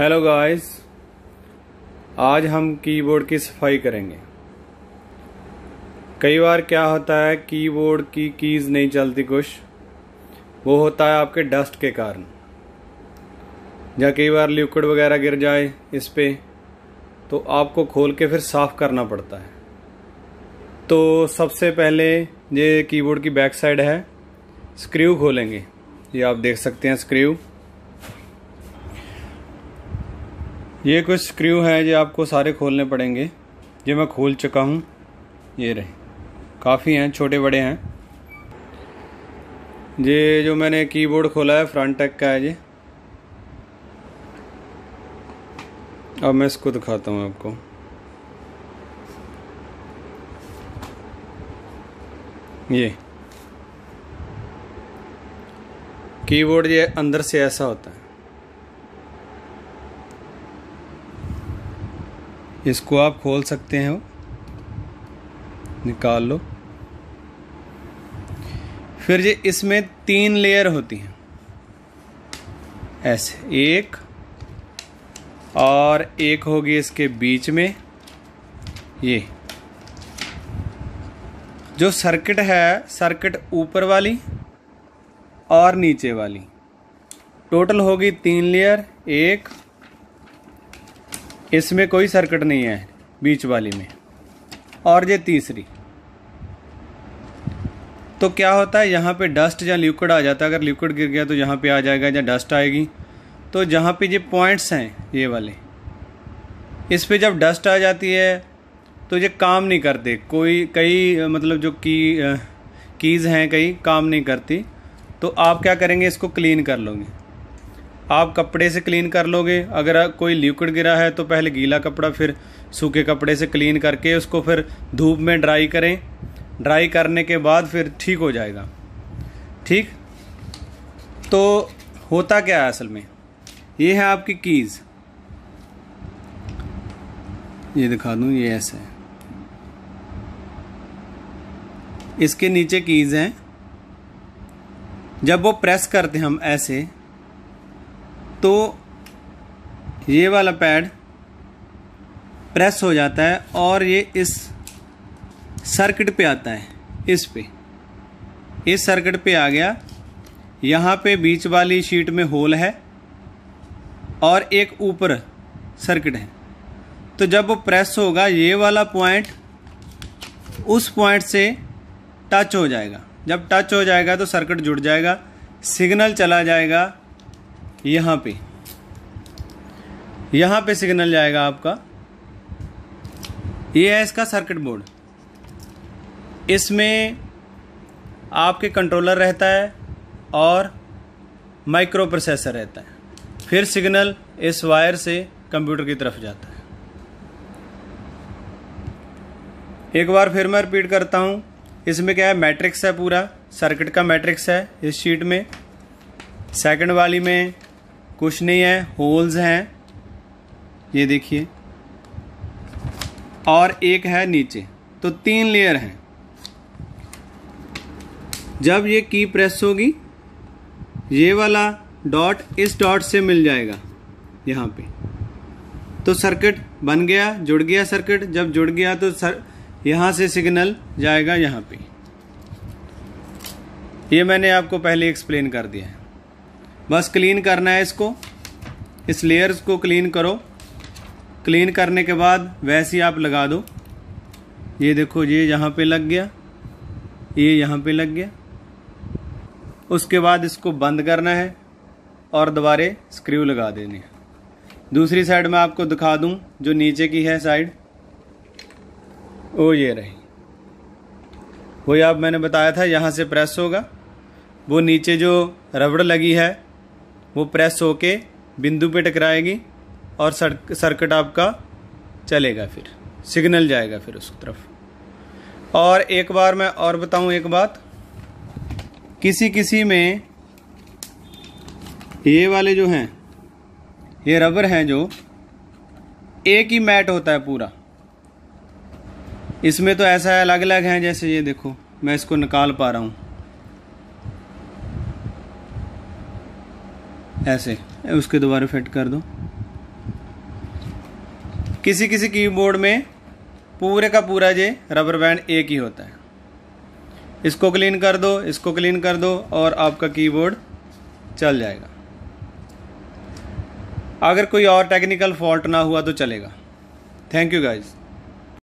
Hello guys आज हम keyboard की सफ़ाई करेंगे। कई बार क्या होता है कीबोर्ड की कीज नहीं चलती कुछ। वो होता है आपके डस्ट के कारण। या कई बार लिक्विड वगैरह गिर जाए इस पर तो आपको खोल के फिर साफ़ करना पड़ता है। तो सबसे पहले ये कीबोर्ड की बैक साइड है। स्क्रू खोलेंगे। ये आप देख सकते हैं स्क्रू ये कुछ स्क्रू हैं जो आपको सारे खोलने पड़ेंगे। ये मैं खोल चुका हूँ। ये रहे। काफ़ी हैं, छोटे बड़े हैं। ये जो मैंने कीबोर्ड खोला है फ्रंट टेक का है ये। अब मैं इसको दिखाता हूँ आपको। ये। कीबोर्ड ये अंदर से ऐसा होता है। इसको आप खोल सकते हैं। निकाल लो। फिर ये इसमें तीन लेयर होती हैं। ऐसे एक और एक होगी इसके बीच में। ये। जो सर्किट है, सर्किट ऊपर वाली और नीचे वाली। टोटल होगी तीन लेयर, एक इसमें कोई सर्किट नहीं है, बीच वाली में। और ये तीसरी। तो क्या होता है, यहाँ पे डस्ट या लिक्विड आ जाता है। अगर लिक्विड गिर गया तो यहाँ पे आ जाएगा या डस्ट आएगी। तो जहाँ पे ये पॉइंट्स हैं, ये वाले। इस पे जब डस्ट आ जाती है तो ये काम नहीं करते। कोई, कई मतलब जो की कीज़ हैं, कई, काम नहीं करती। तो आप क्या करेंगे, इसको क्लीन कर लोगे। आप कपड़े से क्लीन कर लोगे। अगर कोई लिक्विड गिरा है तो पहले गीला कपड़ा, फिर सूखे कपड़े से क्लीन करके उसको फिर धूप में ड्राई करें। ड्राई करने के बाद फिर ठीक हो जाएगा। ठीक? तो होता क्या है असल में? ये है आपकी कीज़ ये दिखा दूँ, ये ऐसे है। इसके नीचे कीज़ हैं। जब वो प्रेस करते हैं हम ऐसे तो ये वाला पैड प्रेस हो जाता है और ये इस सर्किट पे आता है, इस पे। इस सर्किट पे आ गया। यहाँ पे बीच वाली शीट में होल है और एक ऊपर सर्किट है। तो जब वो प्रेस होगा, ये वाला पॉइंट उस पॉइंट से टच हो जाएगा। जब टच हो जाएगा तो सर्किट जुड़ जाएगा, सिग्नल चला जाएगा यहाँ पे। यहाँ पे सिग्नल जाएगा आपका। ये है इसका सर्किट बोर्ड इसमें आपके कंट्रोलर रहता है और माइक्रो प्रोसेसर रहता है। फिर सिग्नल इस वायर से कंप्यूटर की तरफ़ जाता है। एक बार फिर मैं रिपीट करता हूँ। इसमें क्या है? मैट्रिक्स है पूरा। सर्किट का मैट्रिक्स है इस शीट में। सेकंड वाली में कुछ नहीं है होल्स हैं। ये देखिए। और एक है नीचे तो तीन लेयर हैं। जब ये की प्रेस होगी, ये वाला डॉट इस डॉट से मिल जाएगा, यहाँ पे। तो सर्किट बन गया, जुड़ गया सर्किट जब जुड़ गया तो सर यहाँ से सिग्नल जाएगा यहाँ पे। ये मैंने आपको पहले एक्सप्लेन कर दिया है। बस क्लीन करना है इसको। इस लेयर्स को क्लीन करो। क्लीन करने के बाद वैसे ही आप लगा दो। ये देखो ये यहाँ पे लग गया। ये यहाँ पे लग गया। उसके बाद इसको बंद करना है और दोबारे स्क्रू लगा देने हैं। दूसरी साइड में आपको दिखा दूँ, जो नीचे की है साइड। वो ये रही। वही आप मैंने बताया था, यहाँ से प्रेस होगा। वो नीचे जो रबड़ लगी है वो प्रेस होके बिंदु पे टकराएगी और सर्किट आपका चलेगा फिर। सिग्नल जाएगा फिर उस तरफ़। और एक बार मैं और बताऊँ एक बात। किसी किसी में ये वाले जो हैं, ये रबर हैं जो, एक ही मैट होता है पूरा। इसमें तो ऐसा है अलग अलग हैं जैसे ये देखो, मैं इसको निकाल पा रहा हूँ। ऐसे, उसके दोबारा फिट कर दो। किसी किसी कीबोर्ड में पूरे का पूरा जे रबर बैंड एक ही होता है। इसको क्लीन कर दो, इसको क्लीन कर दो और आपका कीबोर्ड चल जाएगा। अगर कोई और टेक्निकल फॉल्ट ना हुआ तो चलेगा। Thank you guys